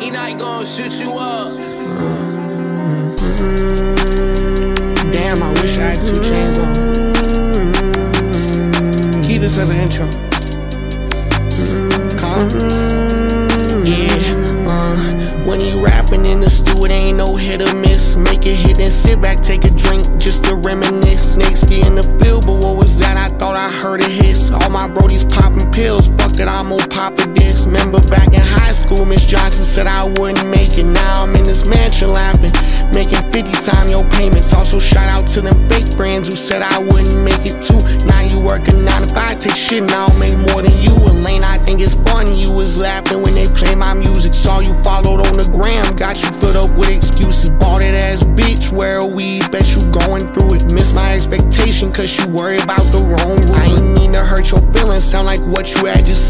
Enot gon' shoot you up. Damn, I wish I had 2 Chainz on. Key this as an intro. Calm. Yeah, uh, when he rapping in the stew, it ain't no hit or miss. Make it hit and sit back, take a drink just to reminisce. Snakes be in the field, but what was that? I thought I heard a hiss. All my brodies popping pills, it, I'm pop a disc. Remember back in high school, Miss Johnson said I wouldn't make it. Now I'm in this mansion laughing, making 50 time your payments. Also, shout out to them fake friends who said I wouldn't make it too. Now you working 9 to 5, take shit, now I'll make more than you. Elaine, I think it's funny you was laughing when they play my music. Saw you followed on the gram, got you filled up with excuses. Bought it ass bitch, where we? Bet you going through it. Miss my expectation, cause you worry about the wrong route. I ain't mean to hurt your feelings, sound like what you had to me.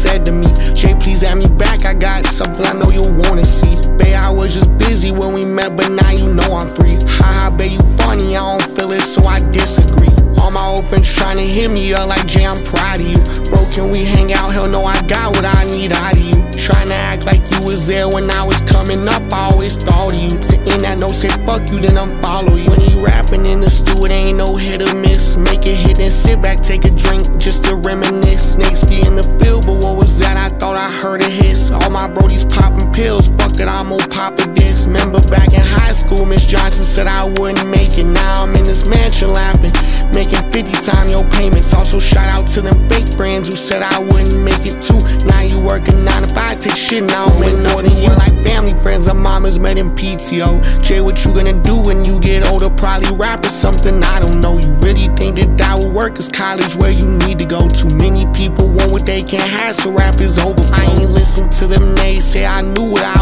When we met, but now you know I'm free. Haha, babe, you funny, I don't feel it, so I disagree. All my old friends trying to hit me up like Jay, I'm proud of you. Bro, can we hang out? Hell no, I got what I need out of you. Trying to act like you was there when I was coming up, I always thought of you. To end that note, say fuck you, then I'm follow you. When he rapping in the stew, it ain't no hit or miss. Make it hit and sit back, take a drink just to reminisce. Snakes be in the field, but what was that? I thought I heard a hiss. All my brodies popping pills, fuck it, I'm gonna pop a. Remember back in high school, Miss Johnson said I wouldn't make it. Now I'm in this mansion laughing, making 50 time your payments. Also, shout out to them fake friends who said I wouldn't make it too. Now you working 9 to 5, take shit now, I'm more than you. Like family friends, our mamas met in PTO. Jay, what you gonna do when you get older? Probably rap or something, I don't know. You really think that that will work? Is college where you need to go? Too many people want what they can't have, so rap is over. I ain't listen to them naysay. I knew what I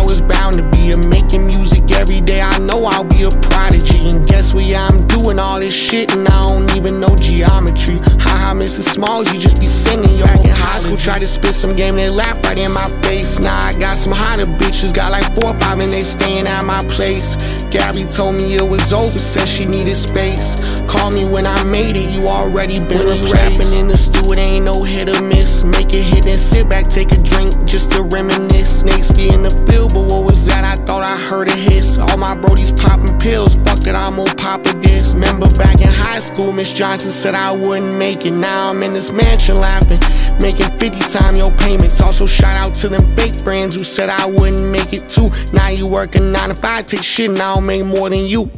know I'll be a prodigy. And guess what? Yeah, I'm doing all this shit, and I don't even know geometry. Haha, Mrs. Smalls, you just be singing. Yo, back in high school, tried to spit some game, they laugh right in my face. Now I got some hotter bitches, got like four five, and they staying at my place. Gabby told me it was over, said she needed space. Call me when I made it, you already been when replaced. rapping in the stew, it ain't no hit or miss. Make it hit and sit back, take a drink just to reminisce. Snakes be in the field, but what was that? I thought I heard a hiss. All my brodies popping pills, fuck it, I'm gonna pop a disc. Remember back in high school, Miss Johnson said I wouldn't make it. Now I'm in this mansion laughing, making 50 time your payments. Also, shout out to them fake friends who said I wouldn't make it too. Now you working 9 to 5, take shit, now I'll make more than you.